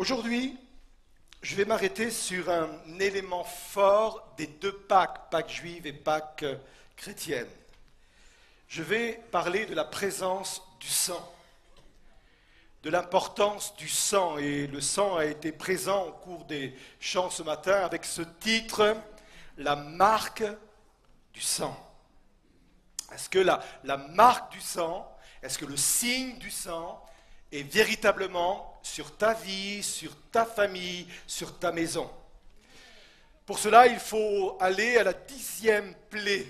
Aujourd'hui, je vais m'arrêter sur un élément fort des deux Pâques, Pâques juives et Pâques chrétiennes. Je vais parler de la présence du sang, de l'importance du sang. Et le sang a été présent au cours des chants ce matin avec ce titre, La marque du sang. Est-ce que la, la marque du sang, est-ce que le signe du sang est véritablement sur ta vie, sur ta famille, sur ta maison. Pour cela, il faut aller à la dixième plaie.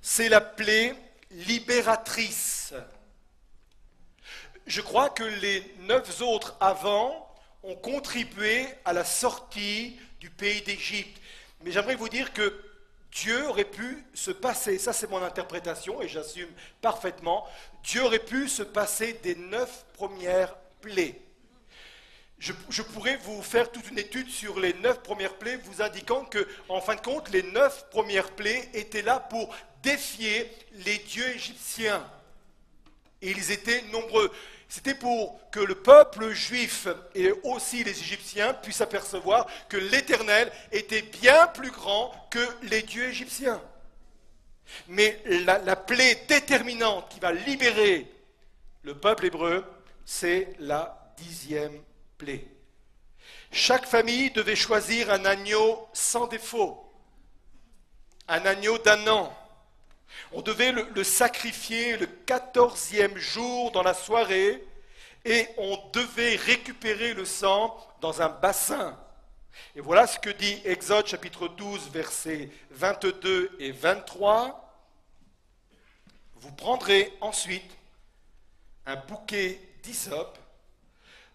C'est la plaie libératrice. Je crois que les neuf autres avant ont contribué à la sortie du pays d'Égypte. Mais j'aimerais vous dire que Dieu aurait pu se passer, ça c'est mon interprétation et j'assume parfaitement, Dieu aurait pu se passer des neuf premières plaies. Je, pourrais vous faire toute une étude sur les neuf premières plaies, vous indiquant que, en fin de compte, les neuf premières plaies étaient là pour défier les dieux égyptiens. Et ils étaient nombreux. C'était pour que le peuple juif et aussi les Égyptiens puissent apercevoir que l'Éternel était bien plus grand que les dieux égyptiens. Mais la, plaie déterminante qui va libérer le peuple hébreu, c'est la dixième plaie. Chaque famille devait choisir un agneau sans défaut, un agneau d'un an. On devait le, sacrifier le quatorzième jour dans la soirée et on devait récupérer le sang dans un bassin. Et voilà ce que dit Exode chapitre 12, versets 22 et 23. Vous prendrez ensuite un bouquet d'hysope,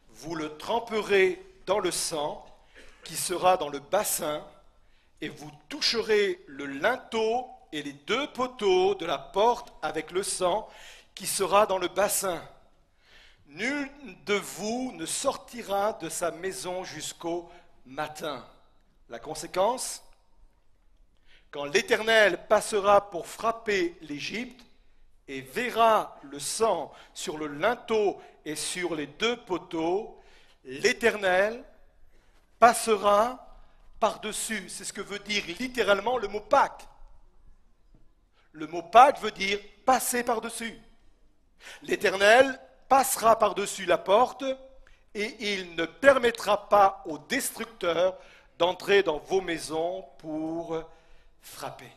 vous le tremperez dans le sang qui sera dans le bassin, et vous toucherez le linteau et les deux poteaux de la porte avec le sang qui sera dans le bassin. Nul de vous ne sortira de sa maison jusqu'au matin. La conséquence Quand l'Éternel passera pour frapper l'Égypte et verra le sang sur le linteau et sur les deux poteaux, l'Éternel passera par-dessus. C'est ce que veut dire littéralement le mot Pâques. Le mot Pâques veut dire passer par-dessus. L'Éternel passera par-dessus la porte et il ne permettra pas aux destructeurs d'entrer dans vos maisons pour frapper.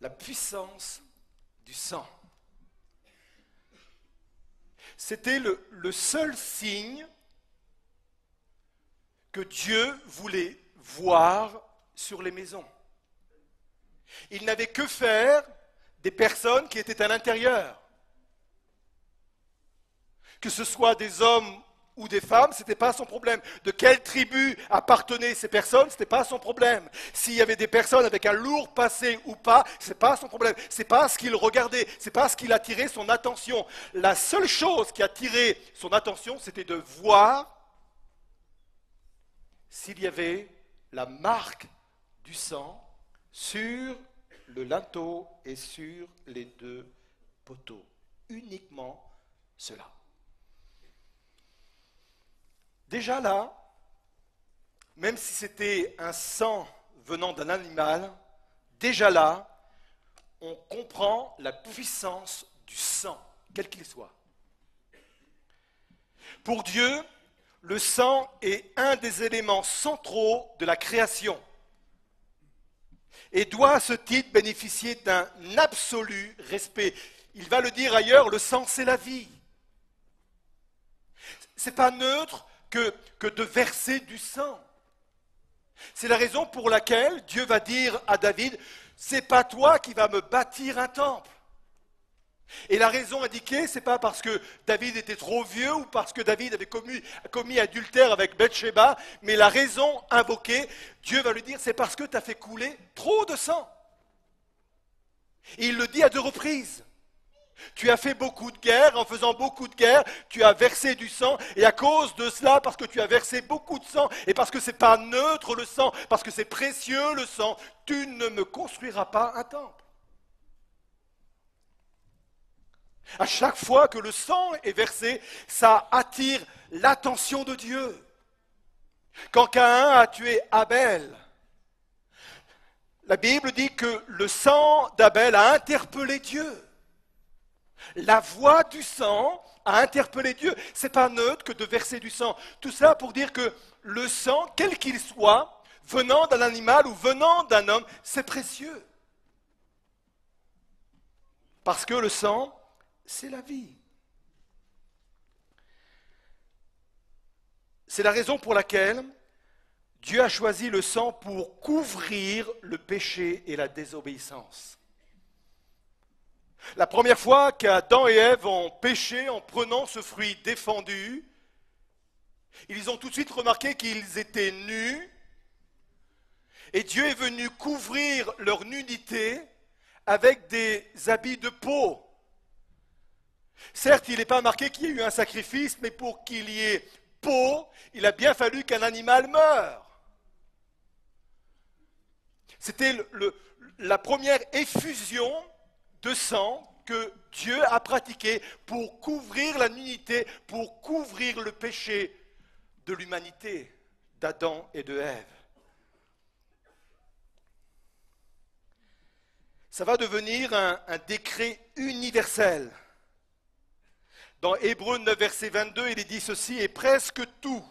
La puissance du sang. C'était le, seul signe que Dieu voulait voir sur les maisons. Il n'avait que faire des personnes qui étaient à l'intérieur. Que ce soit des hommes ou des femmes, ce n'était pas son problème. De quelle tribu appartenaient ces personnes, ce n'était pas son problème. S'il y avait des personnes avec un lourd passé ou pas, ce n'est pas son problème. Ce n'est pas ce qu'il regardait, ce n'est pas ce qui attirait son attention. La seule chose qui attirait son attention, c'était de voir s'il y avait la marque du sang sur le linteau et sur les deux poteaux. Uniquement cela. Déjà là, même si c'était un sang venant d'un animal, déjà là, on comprend la puissance du sang, quel qu'il soit. Pour Dieu, le sang est un des éléments centraux de la création et doit à ce titre bénéficier d'un absolu respect. Il va le dire ailleurs, le sang c'est la vie. Ce n'est pas neutre, que, de verser du sang. C'est la raison pour laquelle Dieu va dire à David, c'est pas toi qui vas me bâtir un temple. Et la raison indiquée, c'est pas parce que David était trop vieux ou parce que David avait commis, commis adultère avec Bathsheba, mais la raison invoquée, Dieu va lui dire, c'est parce que tu as fait couler trop de sang. Et il le dit à deux reprises. Tu as fait beaucoup de guerres, en faisant beaucoup de guerres, tu as versé du sang, et à cause de cela, parce que tu as versé beaucoup de sang, et parce que ce n'est pas neutre le sang, parce que c'est précieux le sang, tu ne me construiras pas un temple. À chaque fois que le sang est versé, ça attire l'attention de Dieu. Quand Caïn a tué Abel, la Bible dit que le sang d'Abel a interpellé Dieu. La voix du sang a interpellé Dieu. C'est pas neutre que de verser du sang. Tout ça pour dire que le sang, quel qu'il soit, venant d'un animal ou venant d'un homme, c'est précieux. Parce que le sang, c'est la vie. C'est la raison pour laquelle Dieu a choisi le sang pour couvrir le péché et la désobéissance. La première fois qu'Adam et Ève ont péché en prenant ce fruit défendu, ils ont tout de suite remarqué qu'ils étaient nus et Dieu est venu couvrir leur nudité avec des habits de peau. Certes, il n'est pas marqué qu'il y ait eu un sacrifice, mais pour qu'il y ait peau, il a bien fallu qu'un animal meure. C'était la première effusion de sang que Dieu a pratiquée pour couvrir la nudité, pour couvrir le péché de l'humanité, d'Adam et de Ève. Ça va devenir un, un décret universel. Dans Hébreu 9, verset 22, il est dit ceci, et presque tout,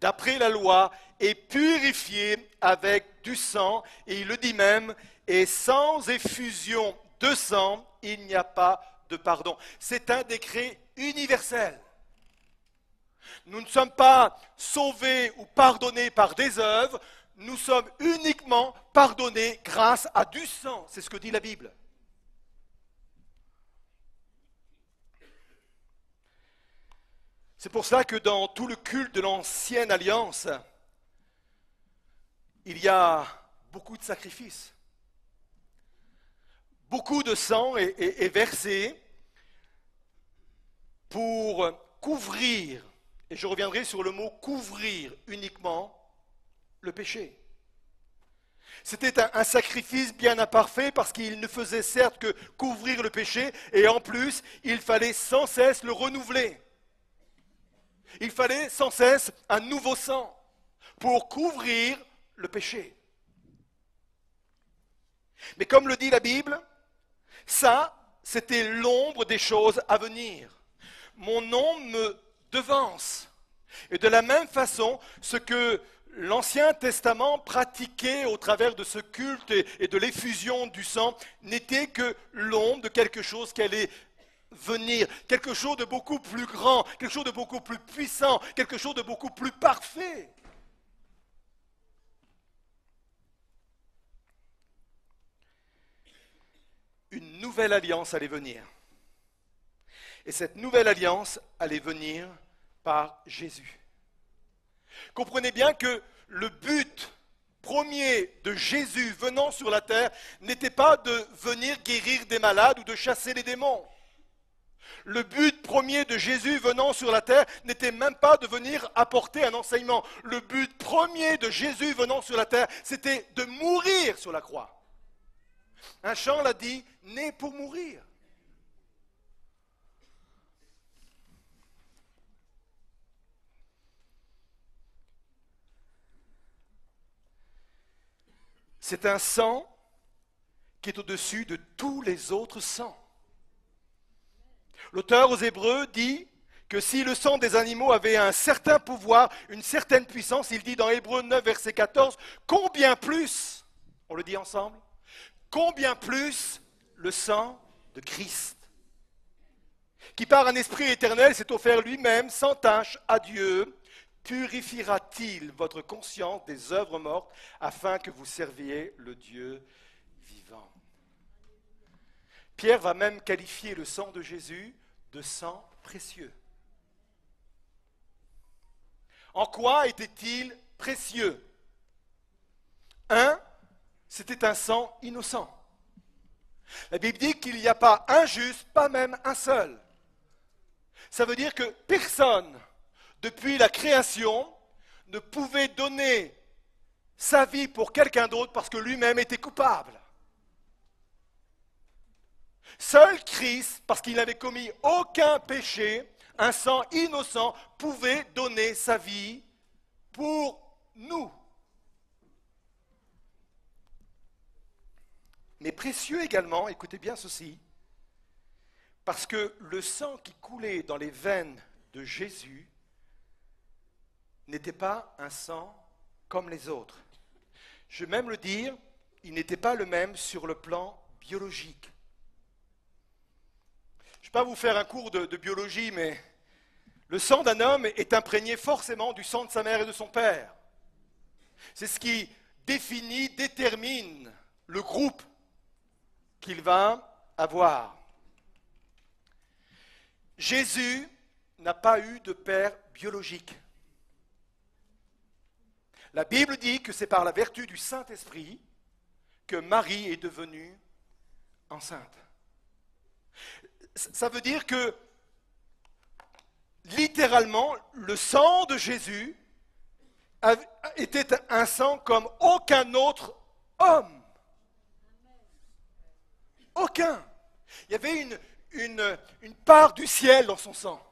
d'après la loi, est purifié avec du sang, et il le dit même, et sans effusion de sang, il n'y a pas de pardon. C'est un décret universel. Nous ne sommes pas sauvés ou pardonnés par des œuvres, nous sommes uniquement pardonnés grâce à du sang. C'est ce que dit la Bible. C'est pour cela que dans tout le culte de l'ancienne alliance, il y a beaucoup de sacrifices. Beaucoup de sang est, versé pour couvrir, et je reviendrai sur le mot couvrir uniquement, le péché. C'était un, sacrifice bien imparfait parce qu'il ne faisait certes que couvrir le péché et en plus, il fallait sans cesse le renouveler. Il fallait sans cesse un nouveau sang pour couvrir le péché. Mais comme le dit la Bible, ça, c'était l'ombre des choses à venir. Mon nom me devance. Et de la même façon, ce que l'Ancien Testament pratiquait au travers de ce culte et de l'effusion du sang n'était que l'ombre de quelque chose qui allait venir, quelque chose de beaucoup plus grand, quelque chose de beaucoup plus puissant, quelque chose de beaucoup plus parfait. Une nouvelle alliance allait venir. Et cette nouvelle alliance allait venir par Jésus. Comprenez bien que le but premier de Jésus venant sur la terre n'était pas de venir guérir des malades ou de chasser les démons. Le but premier de Jésus venant sur la terre n'était même pas de venir apporter un enseignement. Le but premier de Jésus venant sur la terre, c'était de mourir sur la croix. Un chant l'a dit, né pour mourir. C'est un sang qui est au-dessus de tous les autres sangs. L'auteur aux Hébreux dit que si le sang des animaux avait un certain pouvoir, une certaine puissance, il dit dans Hébreux 9, verset 14, combien plus, on le dit ensemble, combien plus le sang de Christ, qui par un esprit éternel s'est offert lui-même sans tâche à Dieu, purifiera-t-il votre conscience des œuvres mortes afin que vous serviez le Dieu vivant? Pierre va même qualifier le sang de Jésus de sang précieux. En quoi était-il précieux? Un, c'était un sang innocent. La Bible dit qu'il n'y a pas un juste, pas même un seul. Ça veut dire que personne, depuis la création, ne pouvait donner sa vie pour quelqu'un d'autre parce que lui-même était coupable. Seul Christ, parce qu'il n'avait commis aucun péché, un sang innocent, pouvait donner sa vie pour nous. Mais précieux également, écoutez bien ceci, parce que le sang qui coulait dans les veines de Jésus n'était pas un sang comme les autres. Je vais même le dire, il n'était pas le même sur le plan biologique. Je ne vais pas vous faire un cours de, de biologie, mais le sang d'un homme est imprégné forcément du sang de sa mère et de son père. C'est ce qui définit, détermine le groupe qu'il va avoir. Jésus n'a pas eu de père biologique. La Bible dit que c'est par la vertu du Saint-Esprit que Marie est devenue enceinte. Ça veut dire que littéralement, le sang de Jésus était un sang comme aucun autre homme. Aucun. Il y avait une, part du ciel dans son sang.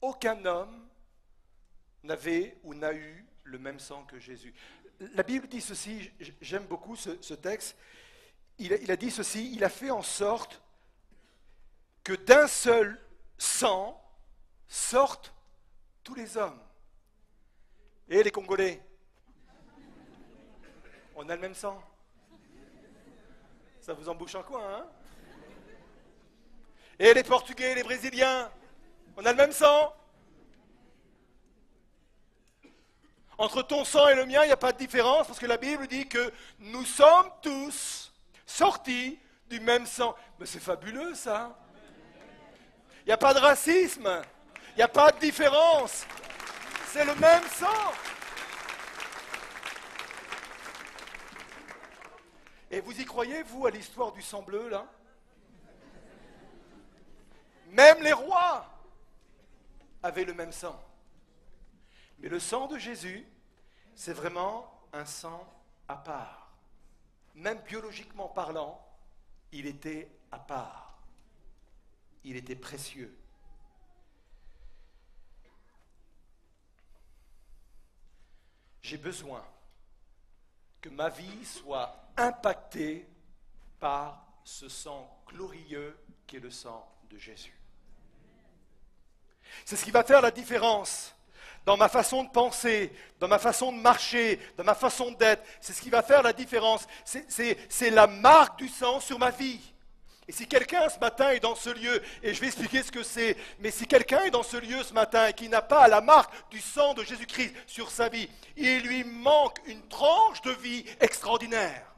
Aucun homme n'avait ou n'a eu le même sang que Jésus. La Bible dit ceci, j'aime beaucoup ce, texte, il a dit ceci, il a fait en sorte que d'un seul sang sortent tous les hommes. Et les Congolais On a le même sang Ça vous embouche en quoi, hein? Et les Portugais, les Brésiliens On a le même sang? Entre ton sang et le mien, il n'y a pas de différence parce que la Bible dit que nous sommes tous sortis du même sang. Mais c'est fabuleux ça. Il n'y a pas de racisme. Il n'y a pas de différence. C'est le même sang. Et vous y croyez, vous, à l'histoire du sang bleu, là? Même les rois avaient le même sang. Mais le sang de Jésus, c'est vraiment un sang à part. Même biologiquement parlant, il était à part. Il était précieux. J'ai besoin que ma vie soit impactée par ce sang glorieux qui est le sang de Jésus. C'est ce qui va faire la différence dans ma façon de penser, dans ma façon de marcher, dans ma façon d'être. C'est ce qui va faire la différence. C'est la marque du sang sur ma vie. Et si quelqu'un ce matin est dans ce lieu, et je vais expliquer ce que c'est, mais si quelqu'un est dans ce lieu ce matin et qui n'a pas la marque du sang de Jésus-Christ sur sa vie, il lui manque une tranche de vie extraordinaire.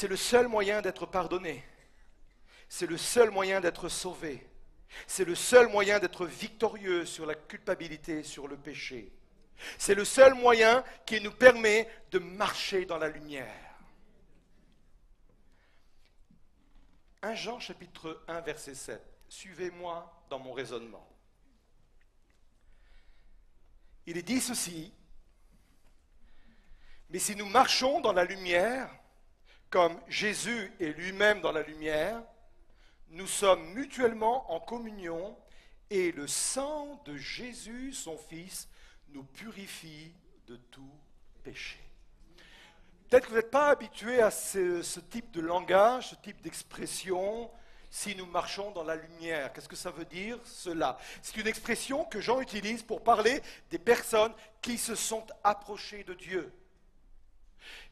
C'est le seul moyen d'être pardonné. C'est le seul moyen d'être sauvé. C'est le seul moyen d'être victorieux sur la culpabilité, sur le péché. C'est le seul moyen qui nous permet de marcher dans la lumière. 1 Jean chapitre 1 verset 7. Suivez-moi dans mon raisonnement. Il est dit ceci, mais si nous marchons dans la lumière, comme Jésus est lui-même dans la lumière, nous sommes mutuellement en communion et le sang de Jésus, son Fils, nous purifie de tout péché. Peut-être que vous n'êtes pas habitué à ce, type de langage, ce type d'expression, si nous marchons dans la lumière. Qu'est-ce que ça veut dire cela? C'est une expression que Jean utilise pour parler des personnes qui se sont approchées de Dieu.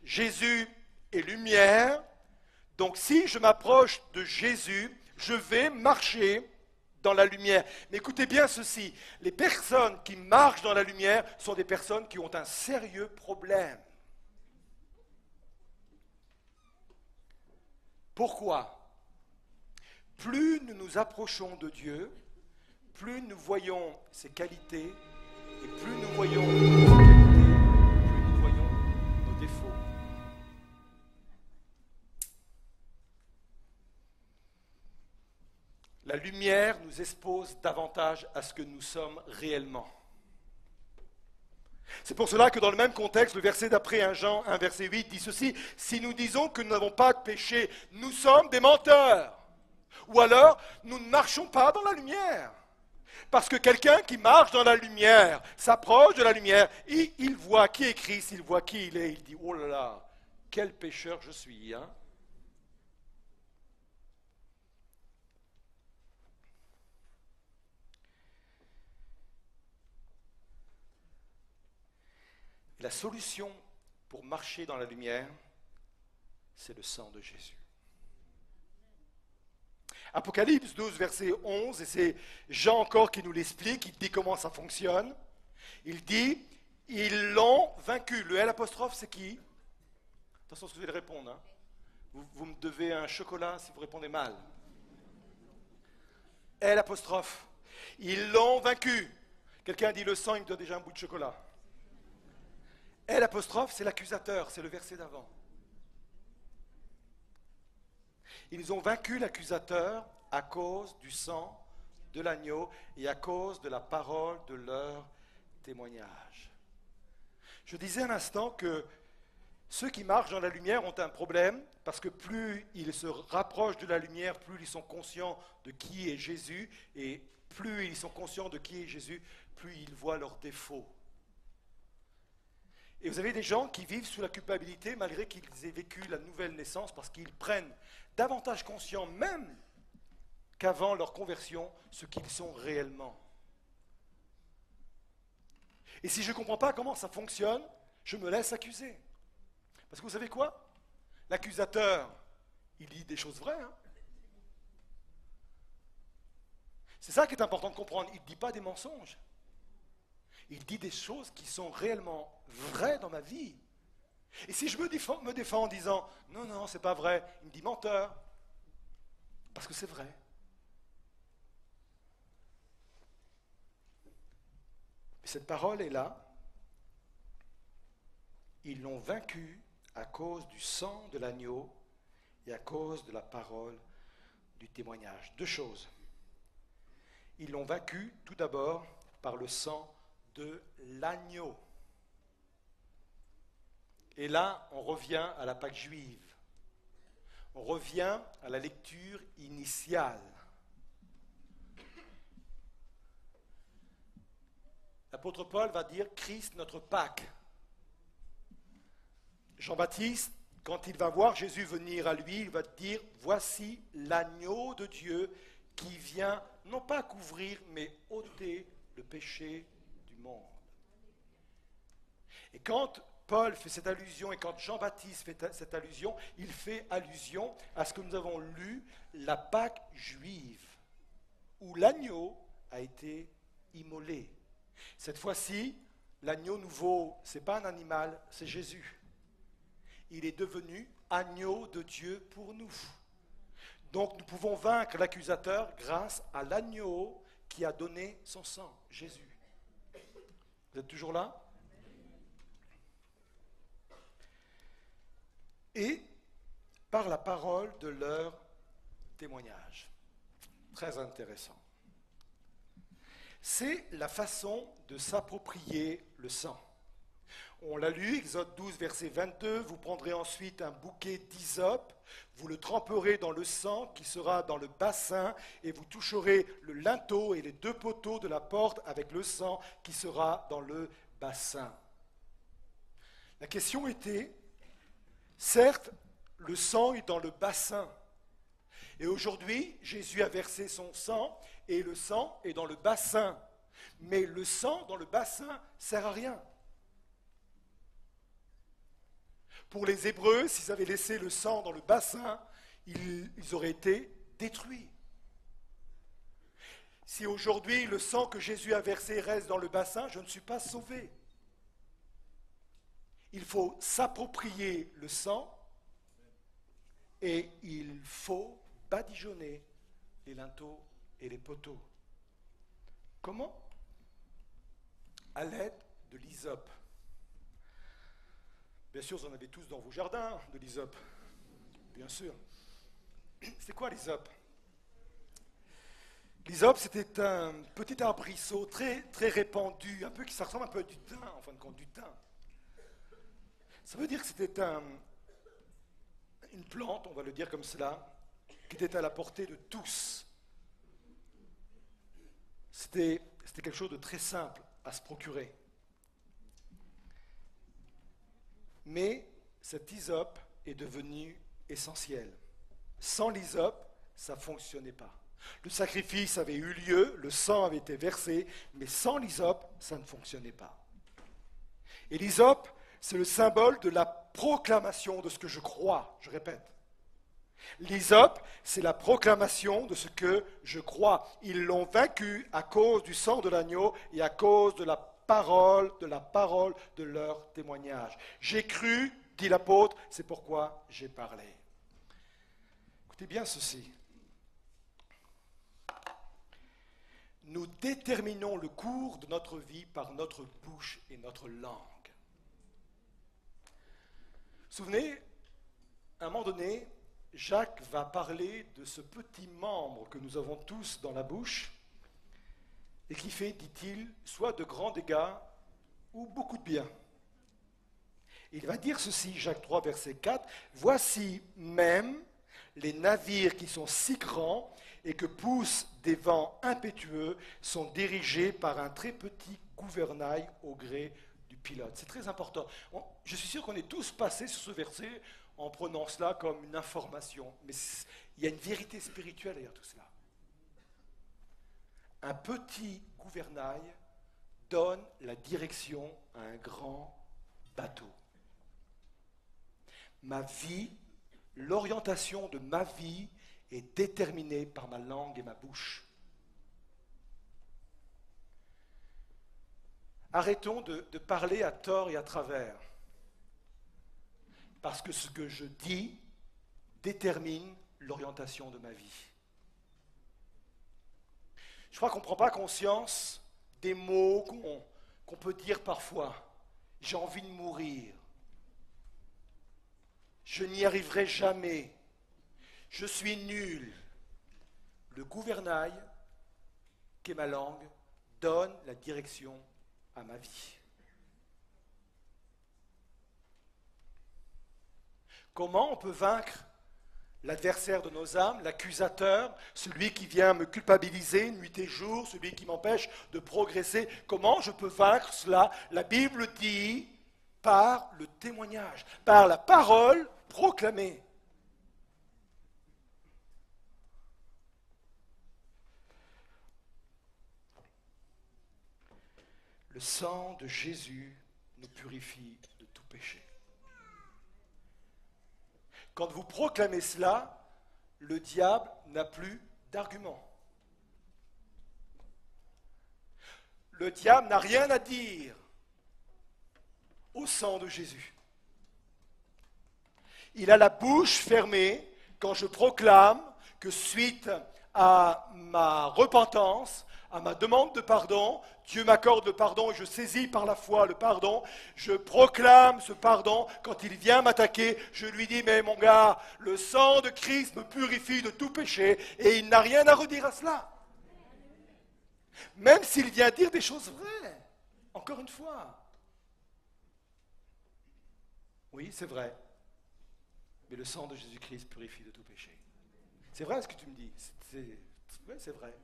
Jésus est lumière, donc si je m'approche de Jésus, je vais marcher dans la lumière. Mais écoutez bien ceci, les personnes qui marchent dans la lumière sont des personnes qui ont un sérieux problème. Pourquoi? Plus nous nous approchons de Dieu, plus nous voyons ses qualités et plus nous voyons La lumière nous expose davantage à ce que nous sommes réellement. C'est pour cela que dans le même contexte, le verset d'après 1 Jean 1 verset 8 dit ceci, si nous disons que nous n'avons pas de péché, nous sommes des menteurs. Ou alors, nous ne marchons pas dans la lumière. Parce que quelqu'un qui marche dans la lumière, s'approche de la lumière, il, il voit qui est Christ, il voit qui il est, il dit, oh là là, quel pécheur je suis. Hein La solution pour marcher dans la lumière, c'est le sang de Jésus. Apocalypse 12, verset 11, et c'est Jean encore qui nous l'explique, il dit comment ça fonctionne. Il dit, ils l'ont vaincu. Le L apostrophe, c'est qui? Attention ce que vous allez répondre. Hein. Vous, me devez un chocolat si vous répondez mal. L apostrophe. Ils l'ont vaincu. Quelqu'un dit le sang, il me doit déjà un bout de chocolat. L apostrophe, c'est l'accusateur, c'est le verset d'avant. Ils ont vaincu l'accusateur à cause du sang de l'agneau et à cause de la parole de leur témoignage. Je disais un instant que ceux qui marchent dans la lumière ont un problème parce que plus ils se rapprochent de la lumière, plus ils sont conscients de qui est Jésus et plus ils sont conscients de qui est Jésus, plus ils voient leurs défauts. Et vous avez des gens qui vivent sous la culpabilité malgré qu'ils aient vécu la nouvelle naissance parce qu'ils prennent davantage conscients même qu'avant leur conversion ce qu'ils sont réellement. Et si je ne comprends pas comment ça fonctionne, je me laisse accuser. Parce que vous savez quoi? L'accusateur, il dit des choses vraies. Hein. C'est ça qui est important de comprendre. Il ne dit pas des mensonges. Il dit des choses qui sont réellement vraies dans ma vie. Et si je me défends, me défends en disant non, non, c'est pas vrai, il me dit menteur. Parce que c'est vrai. Mais cette parole est là. Ils l'ont vaincu à cause du sang de l'agneau et à cause de la parole du témoignage. Deux choses. Ils l'ont vaincu tout d'abord par le sang de l'agneau. Et là, on revient à la Pâque juive. On revient à la lecture initiale. L'apôtre Paul va dire Christ notre Pâque. Jean-Baptiste, quand il va voir Jésus venir à lui, il va dire Voici l'agneau de Dieu qui vient non pas couvrir, mais ôter le péché monde. Et quand Paul fait cette allusion et quand Jean-Baptiste fait cette allusion, il fait allusion à ce que nous avons lu, la Pâque juive, où l'agneau a été immolé. Cette fois-ci, l'agneau nouveau, ce n'est pas un animal, c'est Jésus. Il est devenu agneau de Dieu pour nous. Donc nous pouvons vaincre l'accusateur grâce à l'agneau qui a donné son sang, Jésus. Vous êtes toujours là? Et par la parole de leur témoignage. Très intéressant. C'est la façon de s'approprier le sang. On l'a lu, Exode 12, verset 22, vous prendrez ensuite un bouquet d'hysope, vous le tremperez dans le sang qui sera dans le bassin, et vous toucherez le linteau et les deux poteaux de la porte avec le sang qui sera dans le bassin. La question était, certes, le sang est dans le bassin, et aujourd'hui, Jésus a versé son sang, et le sang est dans le bassin. Mais le sang dans le bassin sert à rien. Pour les Hébreux, s'ils avaient laissé le sang dans le bassin, ils, auraient été détruits. Si aujourd'hui le sang que Jésus a versé reste dans le bassin, je ne suis pas sauvé. Il faut s'approprier le sang et il faut badigeonner les linteaux et les poteaux. Comment? À l'aide de l'hysope. Bien sûr, vous en avez tous dans vos jardins de l'hysope. Bien sûr. C'est quoi l'hysope? L'hysope, c'était un petit arbrisseau très, très répandu, un peu qui ressemble un peu à du thym, en fin de compte, du thym. Ça veut dire que c'était un, une plante, on va le dire comme cela, qui était à la portée de tous. C'était quelque chose de très simple à se procurer. Mais cet hysope est devenu essentiel. Sans l'hysope, ça ne fonctionnait pas. Le sacrifice avait eu lieu, le sang avait été versé, mais sans l'hysope, ça ne fonctionnait pas. Et l'hysope, c'est le symbole de la proclamation de ce que je crois, je répète. L'hysope, c'est la proclamation de ce que je crois. Ils l'ont vaincu à cause du sang de l'agneau et à cause de la parole, de la parole de leur témoignage. J'ai cru, dit l'apôtre, c'est pourquoi j'ai parlé. Écoutez bien ceci. Nous déterminons le cours de notre vie par notre bouche et notre langue. Souvenez, à un moment donné, Jacques va parler de ce petit membre que nous avons tous dans la bouche et qui fait, dit-il, soit de grands dégâts ou beaucoup de bien. Il va dire ceci, Jacques 3, verset 4, Voici même les navires qui sont si grands et que poussent des vents impétueux sont dirigés par un très petit gouvernail au gré du pilote. C'est très important. je suis sûr qu'on est tous passés sur ce verset en prenant cela comme une information. Mais il y a une vérité spirituelle derrière tout cela. Un petit gouvernail donne la direction à un grand bateau. Ma vie, l'orientation de ma vie est déterminée par ma langue et ma bouche. Arrêtons de, parler à tort et à travers parce que ce que je dis détermine l'orientation de ma vie. Je crois qu'on ne prend pas conscience des mots qu'on peut dire parfois. J'ai envie de mourir. Je n'y arriverai jamais. Je suis nul. Le gouvernail, qui est ma langue, donne la direction à ma vie. Comment on peut vaincre l'adversaire de nos âmes, l'accusateur, celui qui vient me culpabiliser nuit et jour, celui qui m'empêche de progresser? Comment je peux vaincre cela? La Bible dit par le témoignage, par la parole proclamée. Le sang de Jésus nous purifie de tout péché. Quand vous proclamez cela, le diable n'a plus d'argument. Le diable n'a rien à dire au sang de Jésus. Il a la bouche fermée quand je proclame que suite à ma repentance, à ma demande de pardon, Dieu m'accorde le pardon et je saisis par la foi le pardon. Je proclame ce pardon. Quand il vient m'attaquer, je lui dis, mais mon gars, le sang de Christ me purifie de tout péché et il n'a rien à redire à cela. Même s'il vient dire des choses vraies. Encore une fois. Oui, c'est vrai. Mais le sang de Jésus-Christ purifie de tout péché. C'est vrai ce que tu me dis. C'est vrai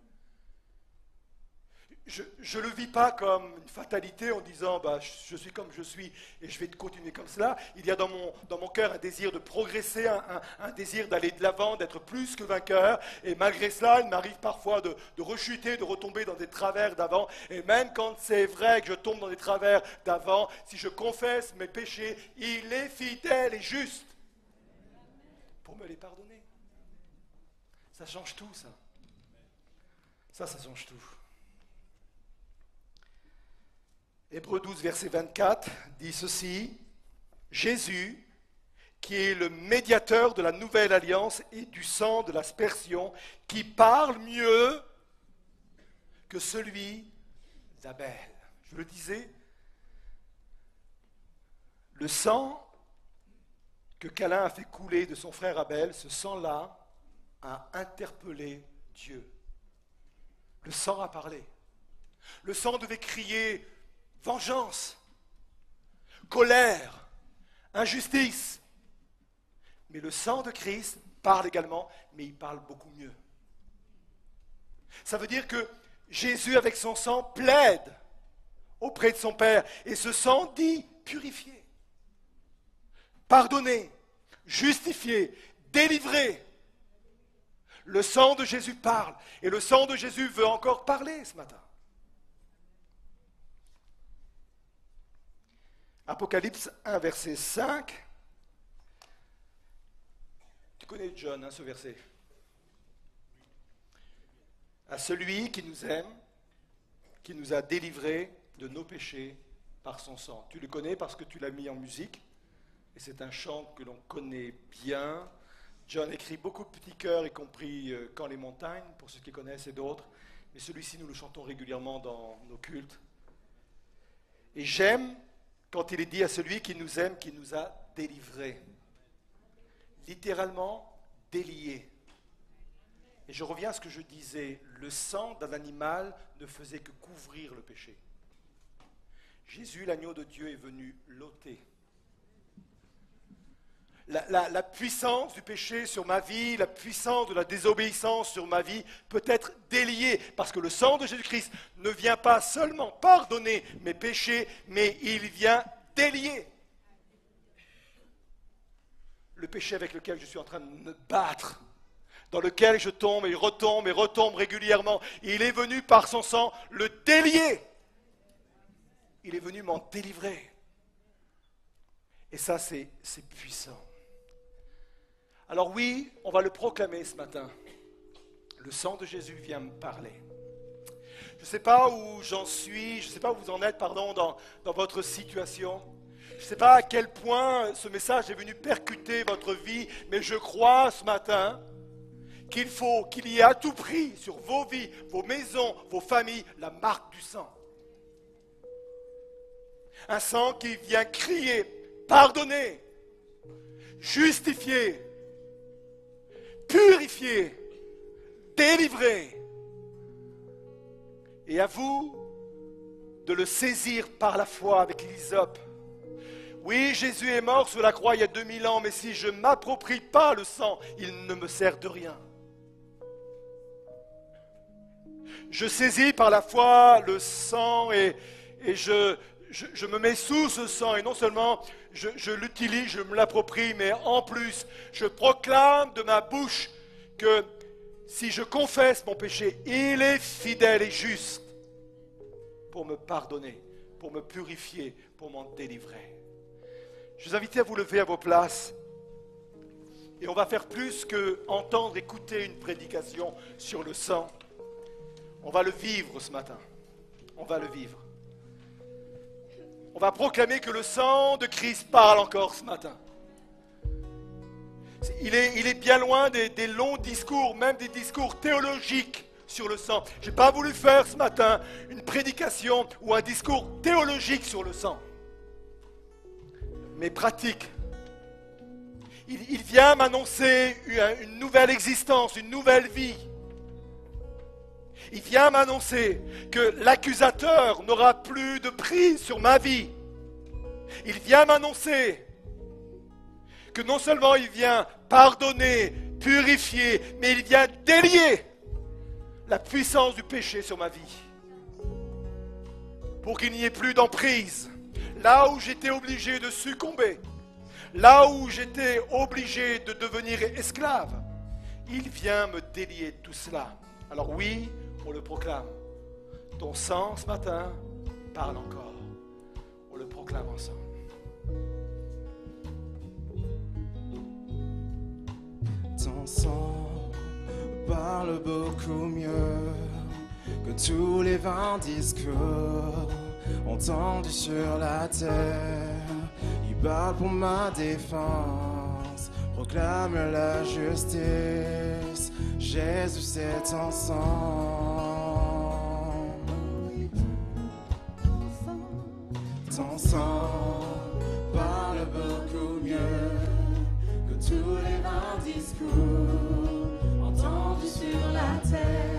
je ne le vis pas comme une fatalité en disant bah, je suis comme je suis et je vais continuer comme cela. Il y a dans mon, dans mon cœur un désir de progresser, un, désir d'aller de l'avant, d'être plus que vainqueur. Et malgré cela, il m'arrive parfois de, de, rechuter, de retomber dans des travers d'avant. Et même quand c'est vrai que je tombe dans des travers d'avant, si je confesse mes péchés, il est fidèle et juste pour me les pardonner. Ça change tout, ça. Ça, ça change tout. Hébreu 12, verset 24 dit ceci, Jésus, qui est le médiateur de la nouvelle alliance et du sang de l'aspersion, qui parle mieux que celui d'Abel. Je le disais, le sang que Calin a fait couler de son frère Abel, ce sang-là a interpellé Dieu. Le sang a parlé. Le sang devait crier vengeance, colère, injustice. Mais le sang de Christ parle également, mais il parle beaucoup mieux. Ça veut dire que Jésus, avec son sang, plaide auprès de son Père. Et ce sang dit purifier, pardonner, justifier, délivrer. Le sang de Jésus parle. Et le sang de Jésus veut encore parler ce matin. Apocalypse 1, verset 5. Tu connais John, hein, ce verset? À celui qui nous aime, qui nous a délivrés de nos péchés par son sang. Tu le connais parce que tu l'as mis en musique, et c'est un chant que l'on connaît bien. John écrit beaucoup de petits chœurs, y compris euh, Quand les montagnes, pour ceux qui connaissent, et d'autres. Mais celui-ci, nous le chantons régulièrement dans nos cultes. Et j'aime quand il est dit à celui qui nous aime, qui nous a délivrés. Littéralement, déliés. Et je reviens à ce que je disais, le sang d'un animal ne faisait que couvrir le péché. Jésus, l'agneau de Dieu, est venu l'ôter. La, puissance du péché sur ma vie, la puissance de la désobéissance sur ma vie peut être déliée, parce que le sang de Jésus-Christ ne vient pas seulement pardonner mes péchés, mais il vient délier le péché avec lequel je suis en train de me battre, dans lequel je tombe et retombe et retombe régulièrement. Il est venu par son sang le délier. Il est venu m'en délivrer. Et ça, c'est puissant. Alors oui, on va le proclamer ce matin. Le sang de Jésus vient me parler. Je ne sais pas où j'en suis, je ne sais pas où vous en êtes, pardon, dans, dans votre situation. Je ne sais pas à quel point ce message est venu percuter votre vie, mais je crois ce matin qu'il faut qu'il y ait à tout prix sur vos vies, vos maisons, vos familles, la marque du sang. Un sang qui vient crier, pardonner, justifier, purifier, délivrer. Et à vous de le saisir par la foi avec l'hysope. Oui, Jésus est mort sur la croix il y a 2000 ans, mais si je ne m'approprie pas le sang, il ne me sert de rien. Je saisis par la foi le sang et, je, je, me mets sous ce sang et non seulement je, l'utilise, je me l'approprie, mais en plus, je proclame de ma bouche que si je confesse mon péché, il est fidèle et juste pour me pardonner, pour me purifier, pour m'en délivrer. Je vous invite à vous lever à vos places. Et on va faire plus que entendre, écouter une prédication sur le sang. On va le vivre ce matin. On va le vivre. On va proclamer que le sang de Christ parle encore ce matin. Il est, bien loin des, longs discours, même des discours théologiques sur le sang. Je n'ai pas voulu faire ce matin une prédication ou un discours théologique sur le sang, mais pratique. Il vient m'annoncer une nouvelle existence, une nouvelle vie. Il vient m'annoncer que l'accusateur n'aura plus de prise sur ma vie. Il vient m'annoncer que non seulement il vient pardonner, purifier, mais il vient délier la puissance du péché sur ma vie. Pour qu'il n'y ait plus d'emprise. Là où j'étais obligé de succomber, là où j'étais obligé de devenir esclave, il vient me délier tout cela. Alors oui, on le proclame. Ton sang ce matin parle encore. On le proclame ensemble. Ton sang parle beaucoup mieux que tous les vingt discours entendus sur la terre. Il parle pour ma défense, proclame la justice. Jésus, c'est ton sang. Ton sang parle beaucoup mieux que tous les vingt discours sur la terre.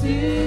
see.